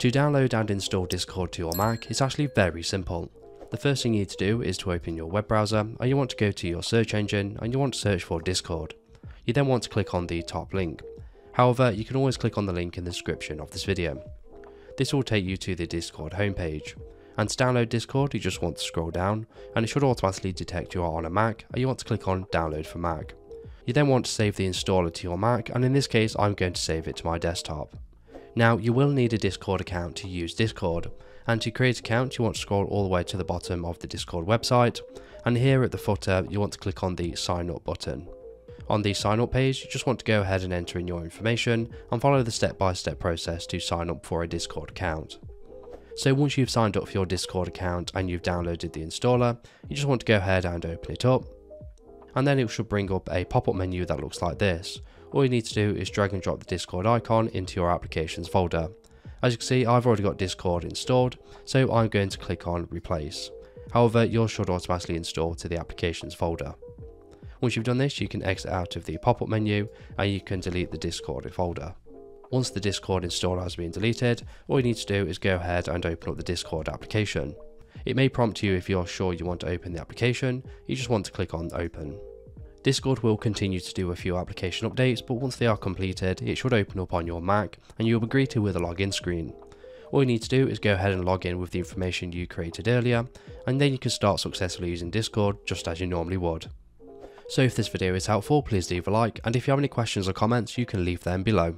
To download and install Discord to your Mac is actually very simple. The first thing you need to do is to open your web browser and you want to go to your search engine and you want to search for Discord. You then want to click on the top link. However, you can always click on the link in the description of this video. This will take you to the Discord homepage. And to download Discord, you just want to scroll down and it should automatically detect you are on a Mac and you want to click on download for Mac. You then want to save the installer to your Mac and in this case I'm going to save it to my desktop. Now you will need a Discord account to use Discord and to create an account you want to scroll all the way to the bottom of the Discord website and here at the footer you want to click on the sign up button. On the sign up page you just want to go ahead and enter in your information and follow the step by step process to sign up for a Discord account. So once you've signed up for your Discord account and you've downloaded the installer, you just want to go ahead and open it up. And then it should bring up a pop-up menu that looks like this. All you need to do is drag and drop the Discord icon into your applications folder. As you can see, I've already got Discord installed, so I'm going to click on replace. However, yours should automatically install to the applications folder. Once you've done this, you can exit out of the pop-up menu and you can delete the Discord folder. Once the Discord installer has been deleted, all you need to do is go ahead and open up the Discord application. It may prompt you if you're sure you want to open the application, you just want to click on open. Discord will continue to do a few application updates, but once they are completed, it should open up on your Mac and you'll be greeted with a login screen. All you need to do is go ahead and log in with the information you created earlier, and then you can start successfully using Discord just as you normally would. So if this video is helpful, please leave a like, and if you have any questions or comments, you can leave them below.